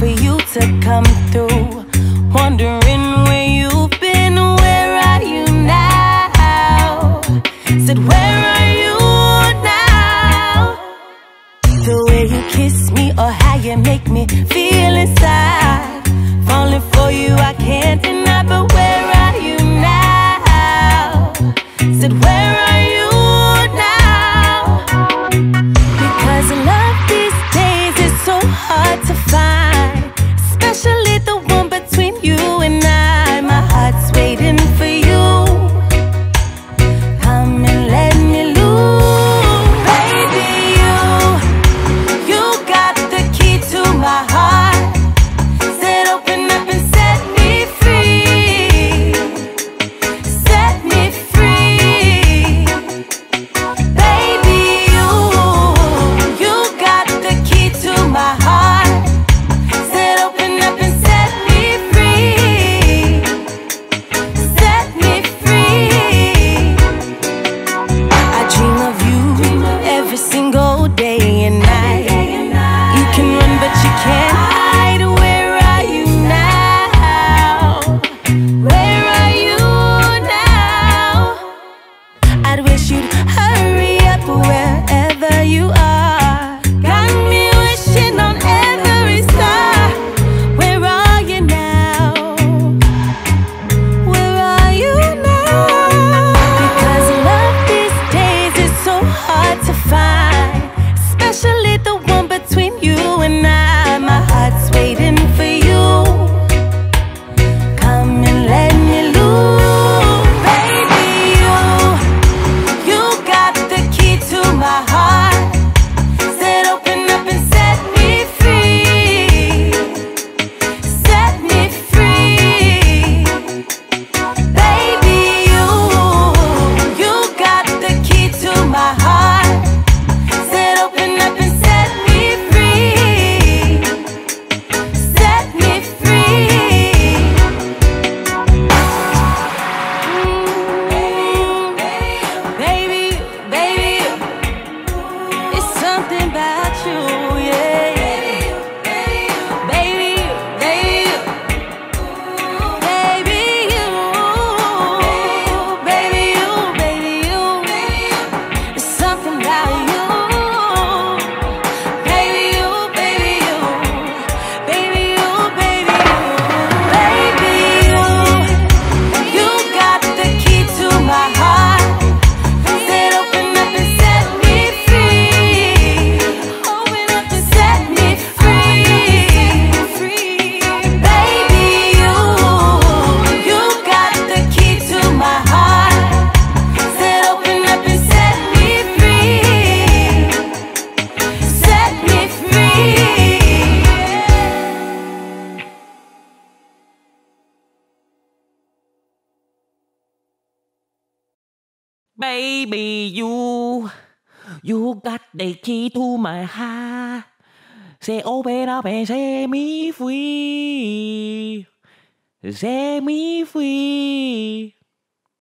for you to come through. Wondering where you've been, where are you now? Said, where are you now? The way you kiss me or how you make me day and Baby, you, you got the key to my heart. Say, open up and set me free. Set me free.